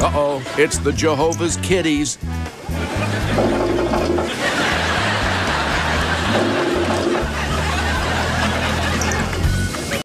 Uh-oh, it's the Jehovah's Kitties.